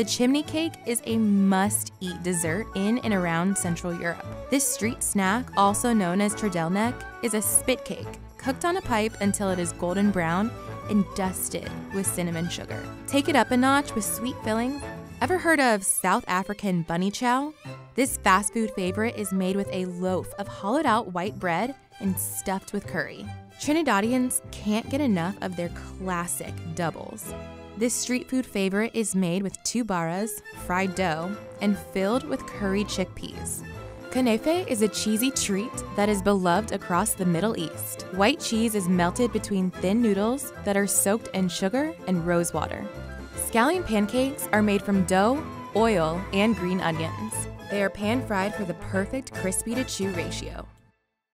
The chimney cake is a must eat dessert in and around Central Europe. This street snack, also known as Trdelník, is a spit cake cooked on a pipe until it is golden brown and dusted with cinnamon sugar. Take it up a notch with sweet fillings. Ever heard of South African bunny chow? This fast food favorite is made with a loaf of hollowed out white bread and stuffed with curry. Trinidadians can't get enough of their classic doubles. This street food favorite is made with two barras, fried dough, and filled with curried chickpeas. Kunafe is a cheesy treat that is beloved across the Middle East. White cheese is melted between thin noodles that are soaked in sugar and rose water. Scallion pancakes are made from dough, oil, and green onions. They are pan fried for the perfect crispy to chew ratio.